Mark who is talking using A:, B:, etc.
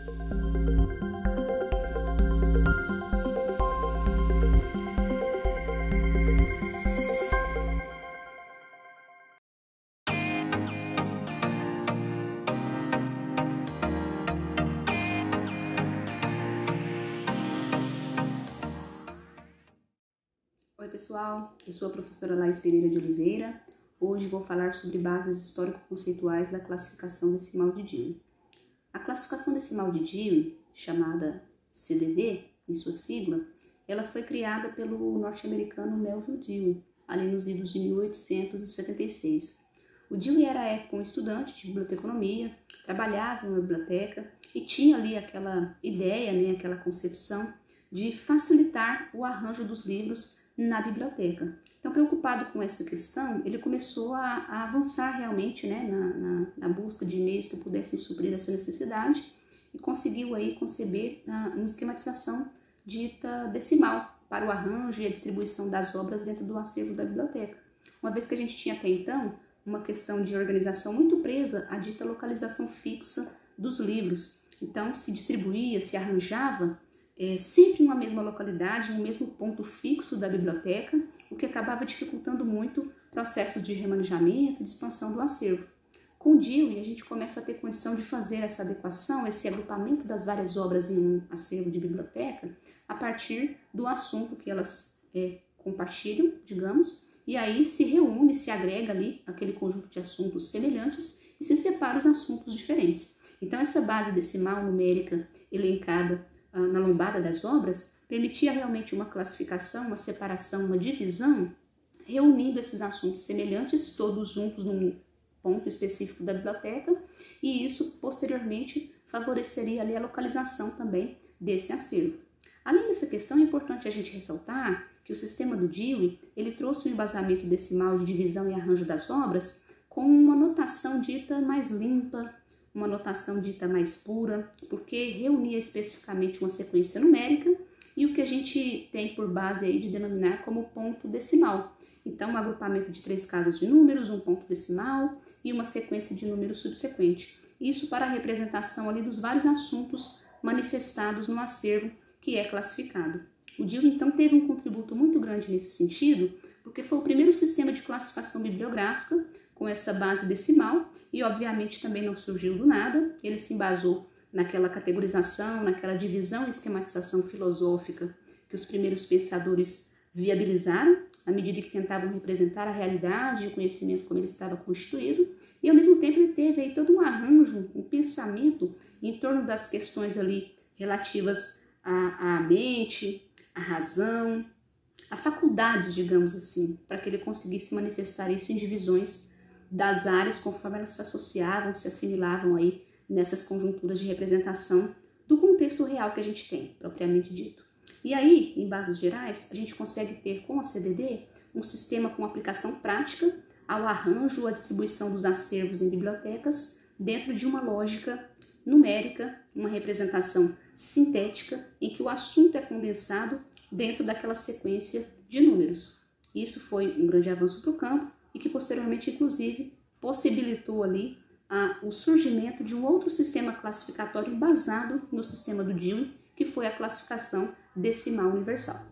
A: Oi pessoal, eu sou a professora Laís Pereira de Oliveira. Hoje vou falar sobre bases histórico-conceituais da classificação decimal de Dewey. A classificação decimal de Dewey, chamada CDD, em sua sigla, ela foi criada pelo norte-americano Melville Dewey, ali nos idos de 1876. O Dewey era época um estudante de biblioteconomia, trabalhava em uma biblioteca e tinha ali aquela ideia, né, aquela concepção de facilitar o arranjo dos livros na biblioteca. Então, preocupado com essa questão, ele começou a, a avançar realmente né, na, na, na, busca de meios que pudessem suprir essa necessidade e conseguiu aí conceber uh, uma esquematização dita decimal para o arranjo e a distribuição das obras dentro do acervo da biblioteca. Uma vez que a gente tinha até então uma questão de organização muito presa à dita localização fixa dos livros. Então, se distribuía, se arranjava é, sempre uma mesma localidade, um mesmo ponto fixo da biblioteca, o que acabava dificultando muito o processo de remanejamento de expansão do acervo. Com o Dewey, a gente começa a ter condição de fazer essa adequação, esse agrupamento das várias obras em um acervo de biblioteca, a partir do assunto que elas é, compartilham, digamos, e aí se reúne, se agrega ali aquele conjunto de assuntos semelhantes e se separa os assuntos diferentes. Então, essa base decimal numérica elencada na lombada das obras permitia realmente uma classificação, uma separação, uma divisão, reunindo esses assuntos semelhantes todos juntos num ponto específico da biblioteca, e isso posteriormente favoreceria ali a localização também desse acervo. Além dessa questão, é importante a gente ressaltar que o sistema do Dewey ele trouxe um embasamento decimal de divisão e arranjo das obras com uma notação dita mais limpa, uma notação dita mais pura, porque reunia especificamente uma sequência numérica e o que a gente tem por base aí de denominar como ponto decimal. Então, um agrupamento de três casas de números, um ponto decimal e uma sequência de números subsequente. Isso para a representação ali dos vários assuntos manifestados no acervo que é classificado. O DIL, então, teve um contributo muito grande nesse sentido, porque foi o primeiro sistema de classificação bibliográfica com essa base decimal e, obviamente, também não surgiu do nada, ele se embasou naquela categorização, naquela divisão e esquematização filosófica que os primeiros pensadores viabilizaram, à medida que tentavam representar a realidade e o conhecimento como ele estava constituído, e ao mesmo tempo ele teve aí todo um arranjo, um pensamento em torno das questões ali relativas à, à mente, à razão, a faculdades, digamos assim, para que ele conseguisse manifestar isso em divisões das áreas conforme elas se associavam, se assimilavam aí nessas conjunturas de representação do contexto real que a gente tem, propriamente dito. E aí, em bases gerais, a gente consegue ter com a CDD um sistema com aplicação prática ao arranjo, à distribuição dos acervos em bibliotecas dentro de uma lógica numérica, uma representação sintética em que o assunto é condensado dentro daquela sequência de números. Isso foi um grande avanço para o campo e que posteriormente, inclusive, possibilitou ali a, o surgimento de um outro sistema classificatório basado no sistema do Dewey, que foi a classificação decimal universal.